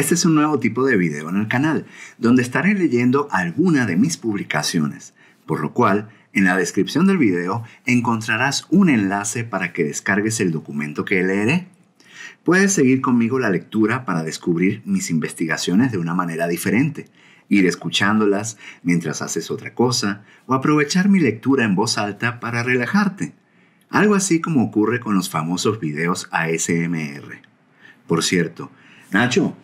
Este es un nuevo tipo de video en el canal, donde estaré leyendo alguna de mis publicaciones, por lo cual en la descripción del video encontrarás un enlace para que descargues el documento que leeré. Puedes seguir conmigo la lectura para descubrir mis investigaciones de una manera diferente, ir escuchándolas mientras haces otra cosa o aprovechar mi lectura en voz alta para relajarte. Algo así como ocurre con los famosos videos ASMR. Por cierto, Nacho,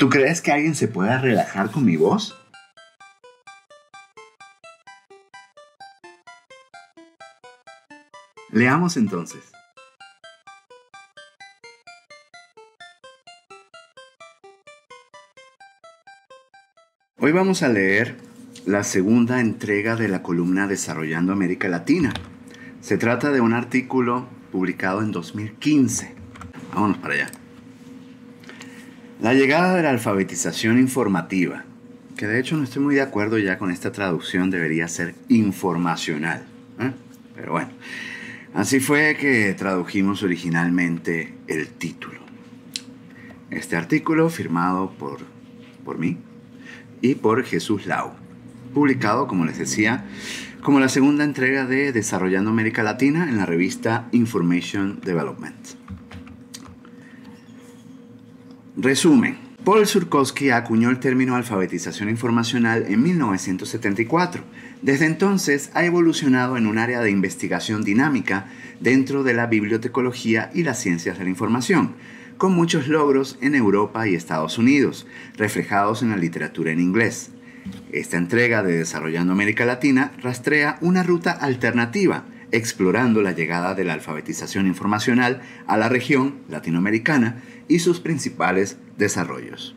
¿Tú crees que alguien se pueda relajar con mi voz? Leamos entonces. Hoy vamos a leer la segunda entrega de la columna Desarrollando América Latina. Se trata de un artículo publicado en 2015. Vámonos para allá. La llegada de la alfabetización informativa, que de hecho no estoy muy de acuerdo ya con esta traducción, debería ser informacional. ¿eh? Pero bueno, así fue que tradujimos originalmente el título. Este artículo firmado por, por mí y por Jesús Lau, publicado, como les decía, como la segunda entrega de Desarrollando América Latina en la revista Information Development. Resumen. Paul Surkowski acuñó el término alfabetización informacional en 1974. Desde entonces ha evolucionado en un área de investigación dinámica dentro de la bibliotecología y las ciencias de la información, con muchos logros en Europa y Estados Unidos, reflejados en la literatura en inglés. Esta entrega de Desarrollando América Latina rastrea una ruta alternativa, explorando la llegada de la alfabetización informacional a la región latinoamericana y sus principales desarrollos.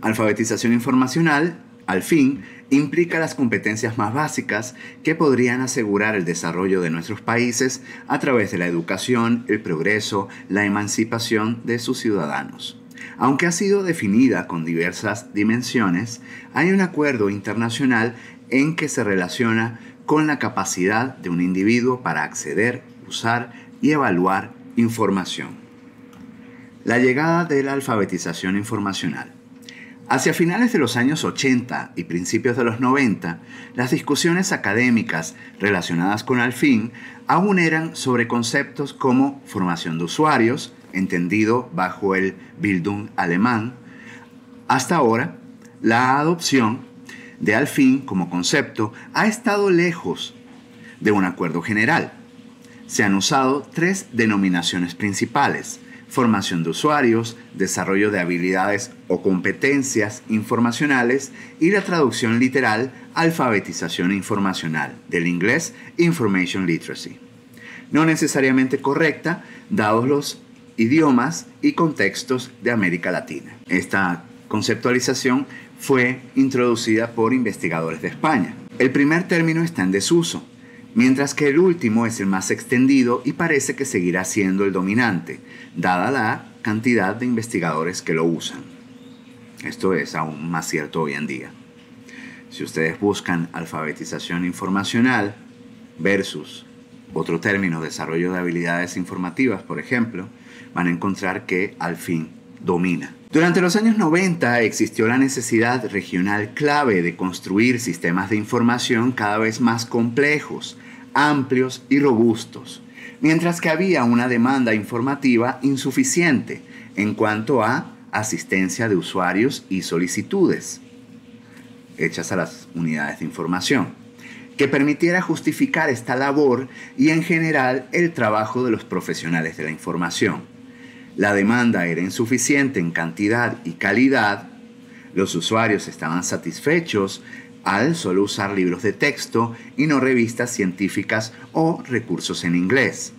Alfabetización informacional, al fin, implica las competencias más básicas que podrían asegurar el desarrollo de nuestros países a través de la educación, el progreso, la emancipación de sus ciudadanos. Aunque ha sido definida con diversas dimensiones, hay un acuerdo internacional en que se relaciona con la capacidad de un individuo para acceder, usar y evaluar información. La llegada de la alfabetización informacional. Hacia finales de los años 80 y principios de los 90, las discusiones académicas relacionadas con Alfin aún eran sobre conceptos como formación de usuarios, entendido bajo el Bildung alemán. Hasta ahora, la adopción de Alfin como concepto ha estado lejos de un acuerdo general. Se han usado tres denominaciones principales formación de usuarios, desarrollo de habilidades o competencias informacionales y la traducción literal alfabetización informacional, del inglés Information Literacy. No necesariamente correcta, dados los idiomas y contextos de América Latina. Esta conceptualización fue introducida por investigadores de España. El primer término está en desuso, mientras que el último es el más extendido y parece que seguirá siendo el dominante, dada la cantidad de investigadores que lo usan. Esto es aún más cierto hoy en día. Si ustedes buscan alfabetización informacional versus otro término, desarrollo de habilidades informativas, por ejemplo, van a encontrar que al fin domina. Durante los años 90 existió la necesidad regional clave de construir sistemas de información cada vez más complejos, amplios y robustos, mientras que había una demanda informativa insuficiente en cuanto a asistencia de usuarios y solicitudes hechas a las unidades de información, que permitiera justificar esta labor y en general el trabajo de los profesionales de la información. La demanda era insuficiente en cantidad y calidad, los usuarios estaban satisfechos al solo usar libros de texto y no revistas científicas o recursos en inglés.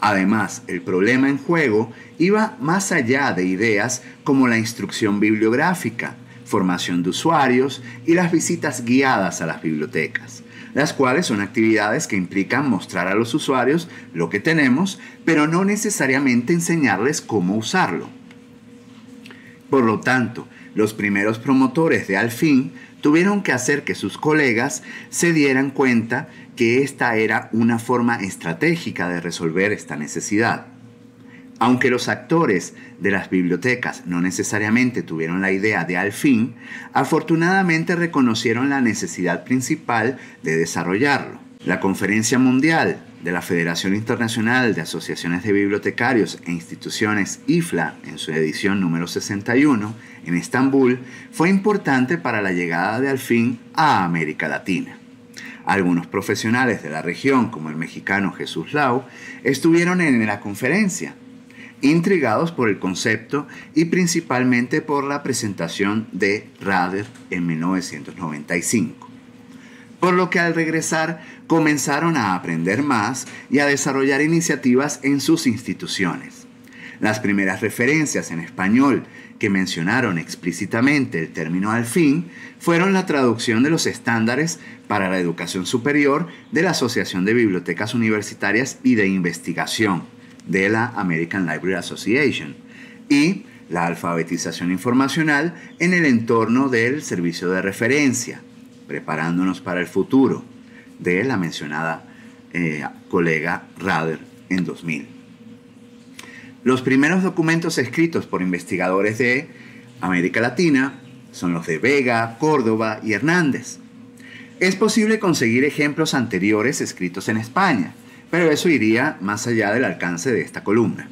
Además, el problema en juego iba más allá de ideas como la instrucción bibliográfica, formación de usuarios y las visitas guiadas a las bibliotecas, las cuales son actividades que implican mostrar a los usuarios lo que tenemos, pero no necesariamente enseñarles cómo usarlo. Por lo tanto, los primeros promotores de Alfin tuvieron que hacer que sus colegas se dieran cuenta que esta era una forma estratégica de resolver esta necesidad. Aunque los actores de las bibliotecas no necesariamente tuvieron la idea de al fin, afortunadamente reconocieron la necesidad principal de desarrollarlo. La Conferencia Mundial de la Federación Internacional de Asociaciones de Bibliotecarios e Instituciones IFLA en su edición número 61 en Estambul fue importante para la llegada de Alfin a América Latina. Algunos profesionales de la región, como el mexicano Jesús Lau, estuvieron en la conferencia intrigados por el concepto y principalmente por la presentación de Rader en 1995. Por lo que al regresar comenzaron a aprender más y a desarrollar iniciativas en sus instituciones. Las primeras referencias en español que mencionaron explícitamente el término al fin fueron la traducción de los estándares para la educación superior de la Asociación de Bibliotecas Universitarias y de Investigación, de la American Library Association y la alfabetización informacional en el entorno del servicio de referencia, preparándonos para el futuro, de la mencionada eh, colega Rader en 2000. Los primeros documentos escritos por investigadores de América Latina son los de Vega, Córdoba y Hernández. Es posible conseguir ejemplos anteriores escritos en España, pero eso iría más allá del alcance de esta columna.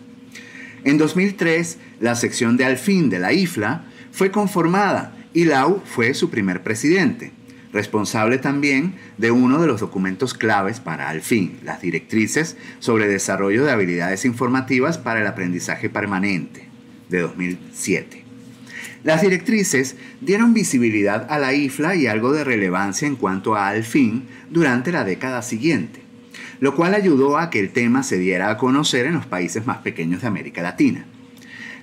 En 2003, la sección de Alfin de la IFLA fue conformada y Lau fue su primer presidente, responsable también de uno de los documentos claves para Alfin, las directrices sobre desarrollo de habilidades informativas para el aprendizaje permanente, de 2007. Las directrices dieron visibilidad a la IFLA y algo de relevancia en cuanto a Alfin durante la década siguiente lo cual ayudó a que el tema se diera a conocer en los países más pequeños de América Latina.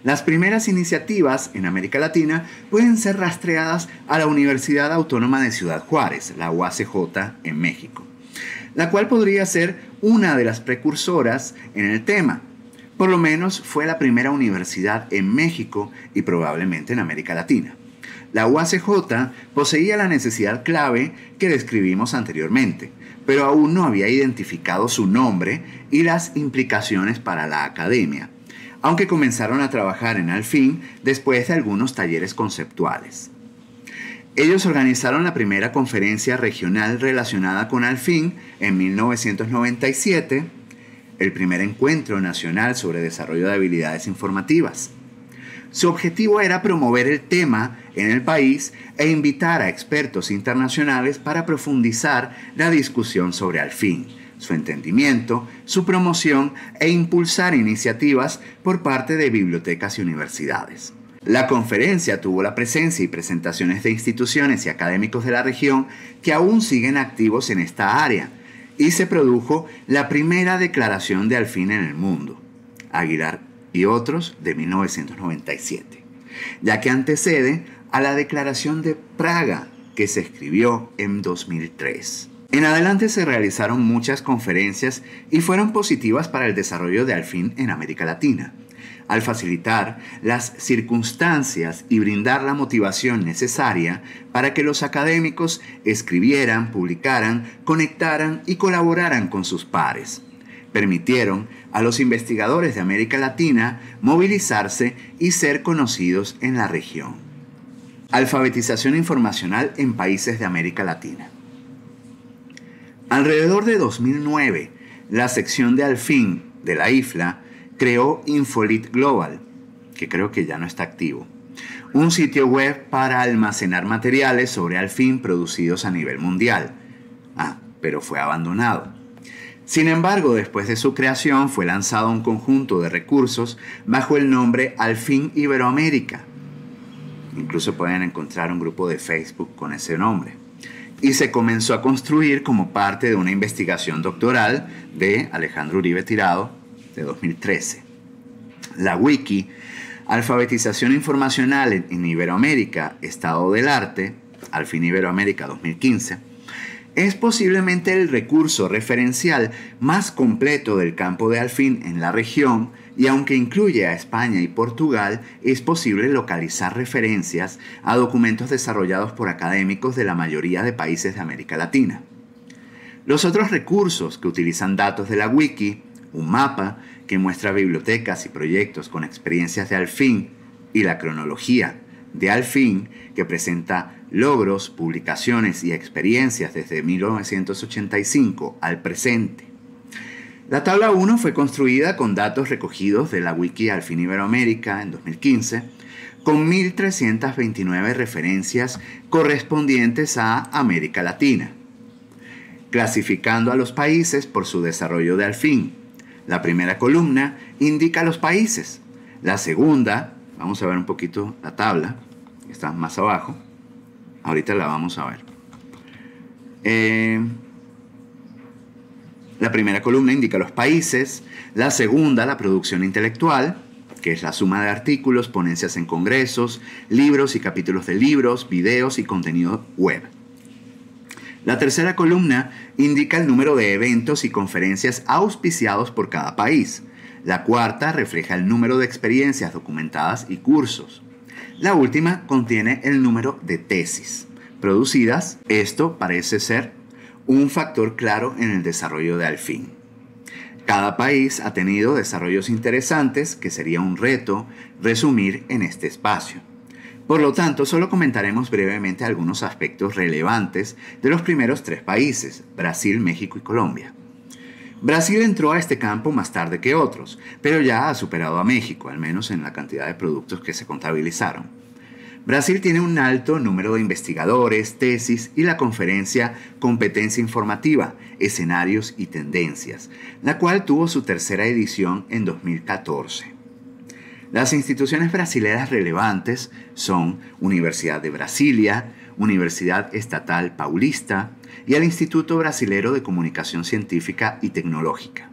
Las primeras iniciativas en América Latina pueden ser rastreadas a la Universidad Autónoma de Ciudad Juárez, la UACJ, en México, la cual podría ser una de las precursoras en el tema. Por lo menos fue la primera universidad en México y probablemente en América Latina. La UACJ poseía la necesidad clave que describimos anteriormente, pero aún no había identificado su nombre y las implicaciones para la academia, aunque comenzaron a trabajar en Alfin después de algunos talleres conceptuales. Ellos organizaron la primera conferencia regional relacionada con Alfin en 1997, el primer encuentro nacional sobre desarrollo de habilidades informativas. Su objetivo era promover el tema en el país e invitar a expertos internacionales para profundizar la discusión sobre Alfin, su entendimiento, su promoción e impulsar iniciativas por parte de bibliotecas y universidades. La conferencia tuvo la presencia y presentaciones de instituciones y académicos de la región que aún siguen activos en esta área y se produjo la primera declaración de Alfin en el mundo. Aguilar y otros de 1997, ya que antecede a la Declaración de Praga que se escribió en 2003. En adelante se realizaron muchas conferencias y fueron positivas para el desarrollo de Alfin en América Latina, al facilitar las circunstancias y brindar la motivación necesaria para que los académicos escribieran, publicaran, conectaran y colaboraran con sus pares permitieron a los investigadores de América Latina movilizarse y ser conocidos en la región. Alfabetización informacional en países de América Latina. Alrededor de 2009, la sección de Alfin de la IFLA creó Infolit Global, que creo que ya no está activo, un sitio web para almacenar materiales sobre Alfin producidos a nivel mundial. Ah, pero fue abandonado. Sin embargo, después de su creación fue lanzado un conjunto de recursos bajo el nombre Alfin Iberoamérica. Incluso pueden encontrar un grupo de Facebook con ese nombre. Y se comenzó a construir como parte de una investigación doctoral de Alejandro Uribe Tirado de 2013. La wiki Alfabetización Informacional en Iberoamérica, Estado del Arte, Alfin Iberoamérica 2015, es posiblemente el recurso referencial más completo del campo de alfin en la región y aunque incluye a España y Portugal, es posible localizar referencias a documentos desarrollados por académicos de la mayoría de países de América Latina. Los otros recursos que utilizan datos de la wiki, un mapa, que muestra bibliotecas y proyectos con experiencias de Alfin, y la cronología de Alfin, que presenta logros, publicaciones y experiencias desde 1985 al presente. La tabla 1 fue construida con datos recogidos de la Wiki Alfin Iberoamérica en 2015, con 1.329 referencias correspondientes a América Latina, clasificando a los países por su desarrollo de Alfin. La primera columna indica los países, la segunda, vamos a ver un poquito la tabla, está más abajo, ahorita la vamos a ver. Eh, la primera columna indica los países, la segunda la producción intelectual, que es la suma de artículos, ponencias en congresos, libros y capítulos de libros, videos y contenido web. La tercera columna indica el número de eventos y conferencias auspiciados por cada país. La cuarta refleja el número de experiencias documentadas y cursos. La última contiene el número de tesis producidas. Esto parece ser un factor claro en el desarrollo de Alfin. Cada país ha tenido desarrollos interesantes que sería un reto resumir en este espacio. Por lo tanto, solo comentaremos brevemente algunos aspectos relevantes de los primeros tres países, Brasil, México y Colombia. Brasil entró a este campo más tarde que otros, pero ya ha superado a México, al menos en la cantidad de productos que se contabilizaron. Brasil tiene un alto número de investigadores, tesis y la conferencia Competencia Informativa, Escenarios y Tendencias, la cual tuvo su tercera edición en 2014. Las instituciones brasileras relevantes son Universidad de Brasilia, Universidad Estatal Paulista y el Instituto Brasilero de Comunicación Científica y Tecnológica.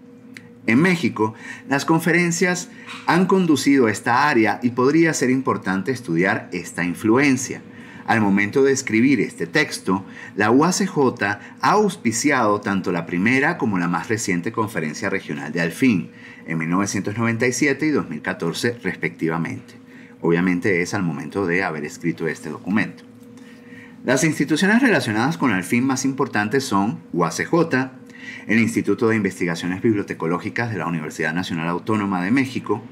En México, las conferencias han conducido a esta área y podría ser importante estudiar esta influencia. Al momento de escribir este texto, la UACJ ha auspiciado tanto la primera como la más reciente conferencia regional de Alfin, en 1997 y 2014 respectivamente. Obviamente es al momento de haber escrito este documento. Las instituciones relacionadas con Alfin más importantes son UACJ, el Instituto de Investigaciones Bibliotecológicas de la Universidad Nacional Autónoma de México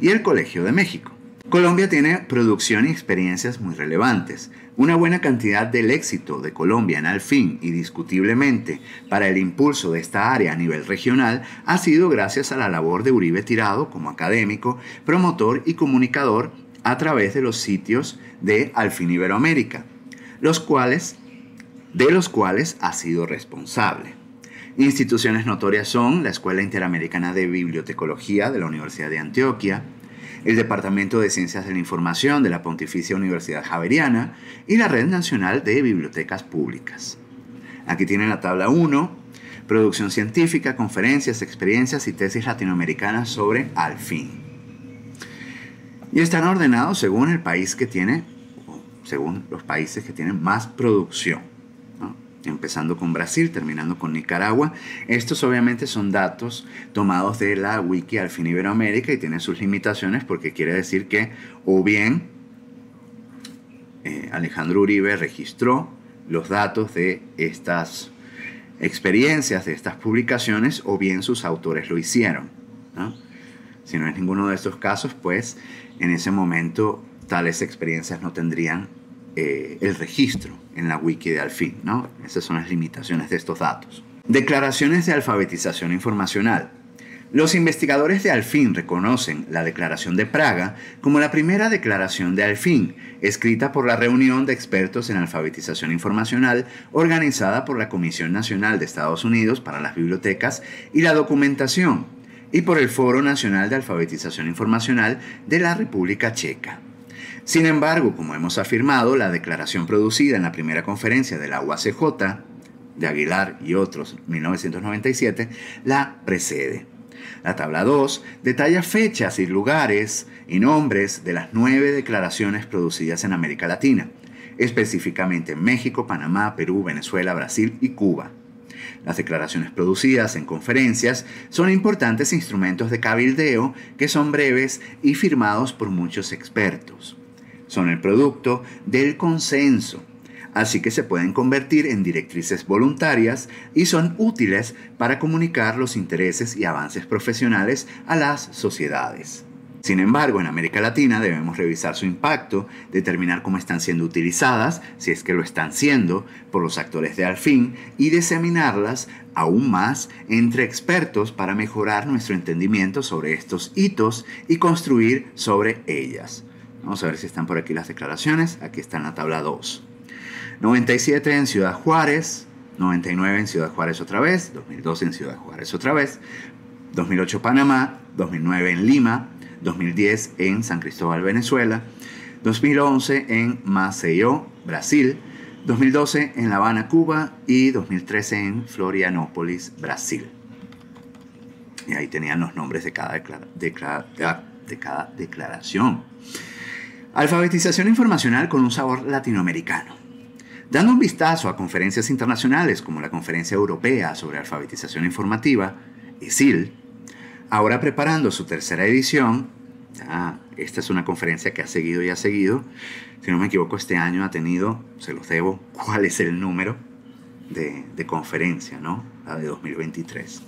y el Colegio de México. Colombia tiene producción y experiencias muy relevantes. Una buena cantidad del éxito de Colombia en Alfin y discutiblemente para el impulso de esta área a nivel regional ha sido gracias a la labor de Uribe Tirado como académico, promotor y comunicador a través de los sitios de Alfin Iberoamérica, los cuales, de los cuales ha sido responsable. Instituciones notorias son la Escuela Interamericana de Bibliotecología de la Universidad de Antioquia, el Departamento de Ciencias de la Información de la Pontificia Universidad Javeriana y la Red Nacional de Bibliotecas Públicas. Aquí tienen la tabla 1, producción científica, conferencias, experiencias y tesis latinoamericanas sobre Alfin. Y están ordenados según el país que tiene, según los países que tienen más producción empezando con Brasil, terminando con Nicaragua. Estos obviamente son datos tomados de la wiki Alfin Iberoamérica y tienen sus limitaciones porque quiere decir que o bien eh, Alejandro Uribe registró los datos de estas experiencias, de estas publicaciones, o bien sus autores lo hicieron. Si no es ninguno de estos casos, pues en ese momento tales experiencias no tendrían eh, el registro en la wiki de Alfin, ¿no? Esas son las limitaciones de estos datos. Declaraciones de alfabetización informacional. Los investigadores de Alfin reconocen la Declaración de Praga como la primera declaración de Alfin, escrita por la Reunión de Expertos en Alfabetización Informacional organizada por la Comisión Nacional de Estados Unidos para las Bibliotecas y la Documentación y por el Foro Nacional de Alfabetización Informacional de la República Checa. Sin embargo, como hemos afirmado, la declaración producida en la primera conferencia de la UACJ de Aguilar y otros, 1997, la precede. La tabla 2 detalla fechas y lugares y nombres de las nueve declaraciones producidas en América Latina, específicamente en México, Panamá, Perú, Venezuela, Brasil y Cuba. Las declaraciones producidas en conferencias son importantes instrumentos de cabildeo que son breves y firmados por muchos expertos son el producto del consenso, así que se pueden convertir en directrices voluntarias y son útiles para comunicar los intereses y avances profesionales a las sociedades. Sin embargo, en América Latina debemos revisar su impacto, determinar cómo están siendo utilizadas, si es que lo están siendo, por los actores de Alfin y diseminarlas aún más entre expertos para mejorar nuestro entendimiento sobre estos hitos y construir sobre ellas. Vamos a ver si están por aquí las declaraciones. Aquí está en la tabla 2. 97 en Ciudad Juárez, 99 en Ciudad Juárez otra vez, 2012 en Ciudad Juárez otra vez, 2008 Panamá, 2009 en Lima, 2010 en San Cristóbal, Venezuela, 2011 en Maceió, Brasil, 2012 en La Habana, Cuba y 2013 en Florianópolis, Brasil. Y ahí tenían los nombres de cada declaración. Alfabetización informacional con un sabor latinoamericano. Dando un vistazo a conferencias internacionales como la Conferencia Europea sobre Alfabetización Informativa, ESIL, ahora preparando su tercera edición, esta es una conferencia que ha seguido y ha seguido, si no me equivoco este año ha tenido, se los debo, cuál es el número de, de conferencia, ¿no? La de 2023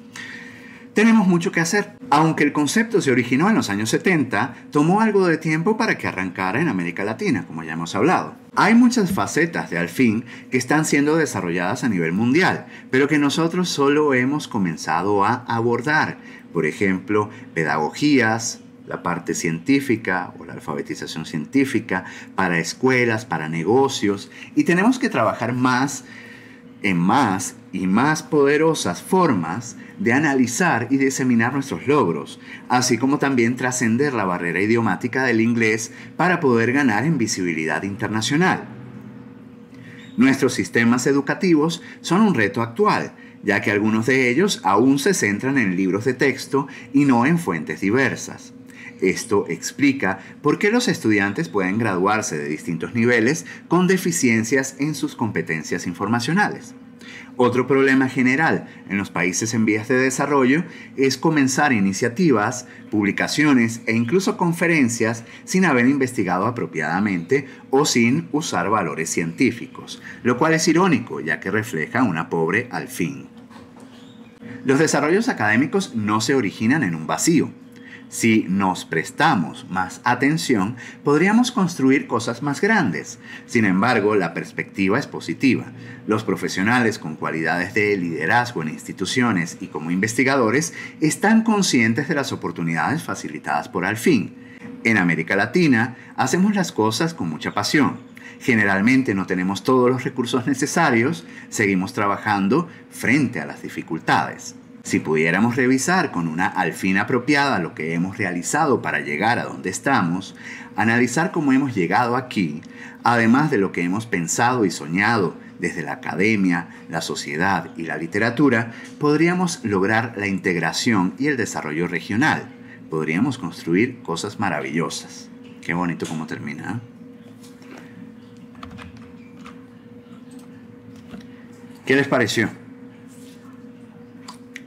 tenemos mucho que hacer. Aunque el concepto se originó en los años 70, tomó algo de tiempo para que arrancara en América Latina, como ya hemos hablado. Hay muchas facetas de Alfin que están siendo desarrolladas a nivel mundial, pero que nosotros solo hemos comenzado a abordar. Por ejemplo, pedagogías, la parte científica o la alfabetización científica para escuelas, para negocios, y tenemos que trabajar más en más y más poderosas formas de analizar y diseminar nuestros logros, así como también trascender la barrera idiomática del inglés para poder ganar en visibilidad internacional. Nuestros sistemas educativos son un reto actual, ya que algunos de ellos aún se centran en libros de texto y no en fuentes diversas. Esto explica por qué los estudiantes pueden graduarse de distintos niveles con deficiencias en sus competencias informacionales. Otro problema general en los países en vías de desarrollo es comenzar iniciativas, publicaciones e incluso conferencias sin haber investigado apropiadamente o sin usar valores científicos, lo cual es irónico ya que refleja una pobre al fin. Los desarrollos académicos no se originan en un vacío, si nos prestamos más atención, podríamos construir cosas más grandes. Sin embargo, la perspectiva es positiva. Los profesionales con cualidades de liderazgo en instituciones y como investigadores están conscientes de las oportunidades facilitadas por Alfin. En América Latina hacemos las cosas con mucha pasión. Generalmente no tenemos todos los recursos necesarios, seguimos trabajando frente a las dificultades. Si pudiéramos revisar con una alfin apropiada lo que hemos realizado para llegar a donde estamos, analizar cómo hemos llegado aquí, además de lo que hemos pensado y soñado desde la academia, la sociedad y la literatura, podríamos lograr la integración y el desarrollo regional. Podríamos construir cosas maravillosas. Qué bonito cómo termina. ¿eh? ¿Qué les pareció?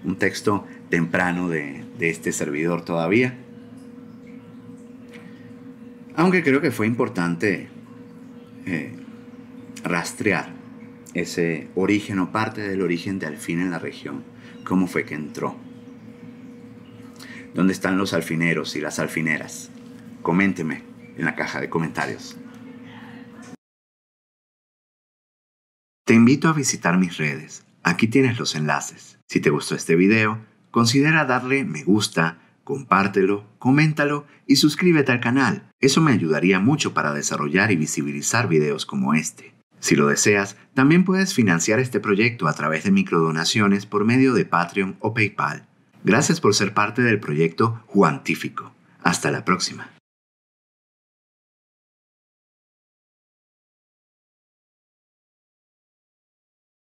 Un texto temprano de, este servidor todavía. Aunque creo que fue importante eh, rastrear ese origen o parte del origen de Alfin en la región, cómo fue que entró. ¿Dónde están los alfineros y las alfineras? Coménteme en la caja de comentarios. Te invito a visitar mis redes. Aquí tienes los enlaces. Si te gustó este video, considera darle me gusta, compártelo, coméntalo y suscríbete al canal. Eso me ayudaría mucho para desarrollar y visibilizar videos como este. Si lo deseas, también puedes financiar este proyecto a través de microdonaciones por medio de Patreon o PayPal. Gracias por ser parte del proyecto Juantífico. Hasta la próxima.